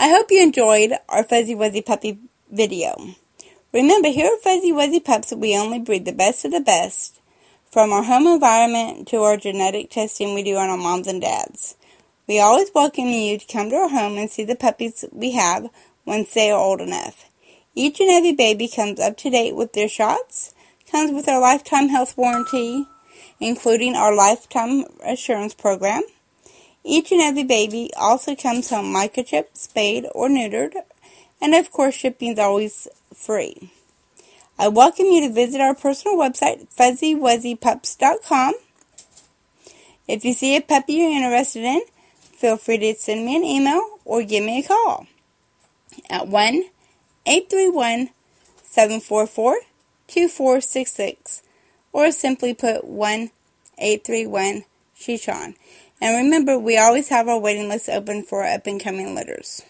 I hope you enjoyed our Fuzzy Wuzzy Puppy video. Remember, here at Fuzzy Wuzzy Pups, we only breed the best of the best. From our home environment to our genetic testing we do on our moms and dads. We always welcome you to come to our home and see the puppies we have once they are old enough. Each and every baby comes up to date with their shots, comes with our lifetime health warranty, including our lifetime assurance program. Each and every baby also comes home microchipped, spayed, or neutered, and of course shipping is always free. I welcome you to visit our personal website, fuzzywuzzypups.com. If you see a puppy you're interested in, feel free to send me an email or give me a call at 1 831 744 2466 or simply put 1 831 Shichon. And remember, we always have our waiting list open for up and coming litters.